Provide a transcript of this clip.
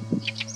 Спасибо.